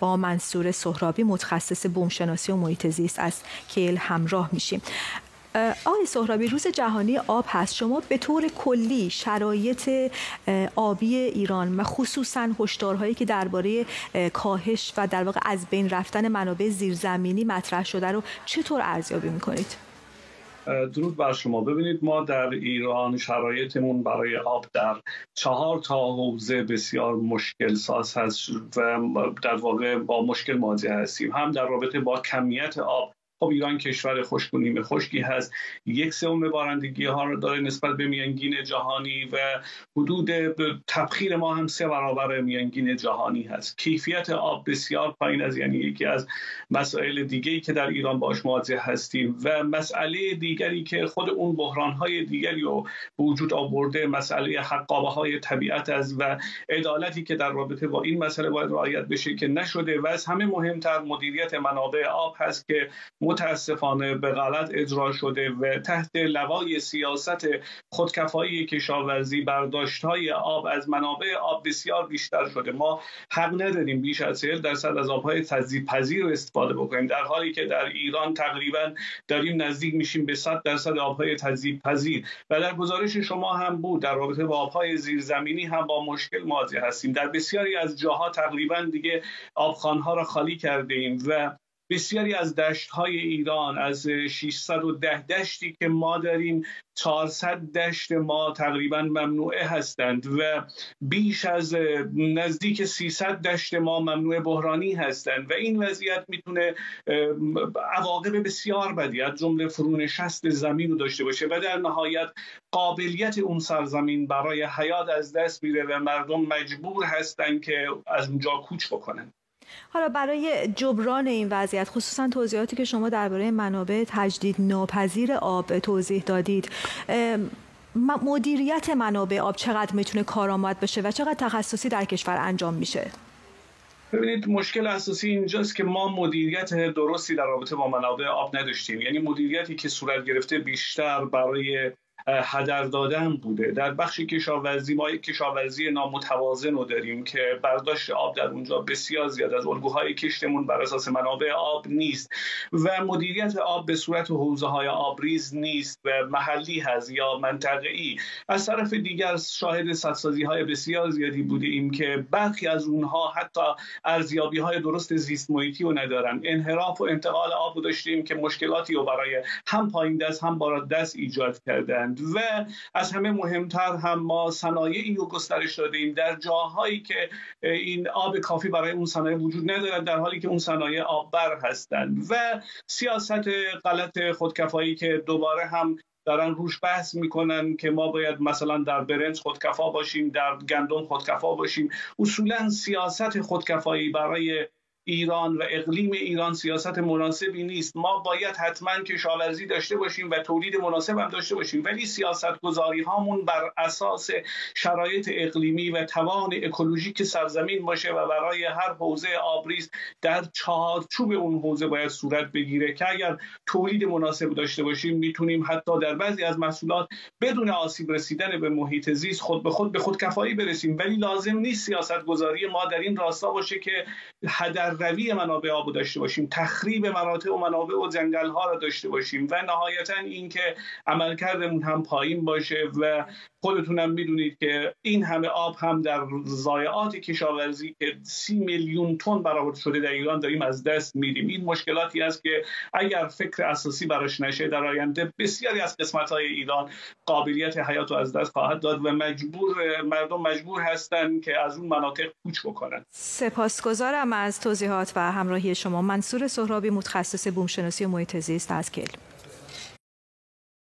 با منصور سهرابی متخصص بومشناسی و محیط زیست از کیل همراه میشیم آقای سهرابی روز جهانی آب هست شما به طور کلی شرایط آبی ایران و خصوصا هشدارهایی که درباره کاهش و در واقع از بین رفتن منابع زیرزمینی مطرح شده رو چطور ارزیابی می‌کنید؟ درود بر شما. ببینید ما در ایران شرایطمون برای آب در چهار تا حوزه بسیار مشکل ساز هست و در واقع با مشکل مواجه هستیم. هم در رابطه با کمیت آب خب ایران کشور خشک و نیمه خشکی هست. یک سوم بارندگی ها رو داره نسبت به میانگین جهانی و حدود تبخیر ما هم سه برابر میانگین جهانی هست. کیفیت آب بسیار پایین از یعنی یکی از مسائل دیگری که در ایران باش مواجه هستیم. و مسئله دیگری که خود اون بحران های دیگری رو وجود آورده مسئله حقابه های طبیعت است و عدالتی که در رابطه با این مسئله باید رعایت بشه که نشده. و از همه مهمتر مدیریت منابع آب هست که متاسفانه به غلط اجرا شده و تحت لوای سیاست خودکفایی کشاورزی برداشت های آب از منابع آب بسیار بیشتر شده. ما حق نداریم بیش از 40 درصد از آبهای تجزیه پذیر استفاده بکنیم. در حالی که در ایران تقریبا داریم نزدیک میشیم به 100 درصد آبهای تجزیه پذیر و در گزارش شما هم بود در رابطه با آبهای زیرزمینی هم با مشکل مواجه هستیم. در بسیاری از جاها تقریبا دیگه آبخانها را خالی کرده ایم و بسیاری از دشت های ایران از 610 دشتی که ما داریم 400 دشت ما تقریبا ممنوعه هستند و بیش از نزدیک 300 دشت ما ممنوع بحرانی هستند و این وضعیت می‌تونه عواقب بسیار بدی از جمله فرونشست زمین رو داشته باشه و در نهایت قابلیت اون سرزمین برای حیات از دست میره و مردم مجبور هستند که از اونجا کوچ بکنن. حالا برای جبران این وضعیت خصوصا توضیحاتی که شما درباره منابع تجدید ناپذیر آب توضیح دادید مدیریت منابع آب چقدر می‌تونه کارآمد بشه و چقدر تخصصی در کشور انجام میشه؟ ببینید مشکل اساسی اینجاست که ما مدیریت درستی در رابطه با منابع آب نداشتیم. یعنی مدیریتی که صورت گرفته بیشتر برای هدر دادن بوده. در بخش کشاورزی ما یک کشاورزی نامتوازن رو داریم که برداشت آب در اونجا بسیار زیاد از الگوهای کشتمون بر اساس منابع آب نیست و مدیریت آب به صورت حوزه های آبریز نیست و محلی هست یا منطقه ای از طرف دیگر شاهد سدسازی های بسیار زیادی بوده ایم که برخی از اونها حتی ارزیابی های درست زیست محیطی رو ندارن. انحراف و انتقال آب رو داشتیم که مشکلاتی رو برای هم پایین دست هم بالا دست ایجاد کردند. و از همه مهمتر هم ما صنایعی رو گسترش دادیم در جاهایی که این آب کافی برای اون صنایع وجود ندارد در حالی که اون صنایع آببر هستند. و سیاست غلط خودکفایی که دوباره هم دارن روش بحث می‌کنن که ما باید مثلا در برنج خودکفا باشیم در گندم خودکفا باشیم. اصولا سیاست خودکفایی برای ایران و اقلیم ایران سیاست مناسبی نیست. ما باید حتما کشاورزی داشته باشیم و تولید مناسب هم داشته باشیم. ولی سیاست گذاری هامون بر اساس شرایط اقلیمی و توان اکولوژیک سرزمین باشه و برای هر حوزه آبریز در چارچوب اون حوزه باید صورت بگیره که اگر تولید مناسب داشته باشیم می‌تونیم حتی در بعضی از محصولات بدون آسیب رسیدن به محیط زیست خود به خود به خود کفایی برسیم. ولی لازم نیست سیاست گذاری ما در این راستا باشه که هدر روی منابع آب داشته باشیم تخریب مراتع و منابع و جنگل ها را داشته باشیم و نهایتا اینکه عملکردمون هم پایین باشه و خودتونم می‌دونید که این همه آب هم در ضایعات کشاورزی که سی میلیون تن برآورد شده در ایران داریم از دست میدیم این مشکلاتی است که اگر فکر اساسی براش نشه در آینده بسیاری از قسمت های ایران قابلیت حیات رو از دست خواهد داد و مجبور مردم مجبور هستند که از اون مناطق کوچ بکنن. سپاسگزارم از توضیحات و همراهی شما. منصور سهرابی متخصص بومشناسی و محیط زیست از کل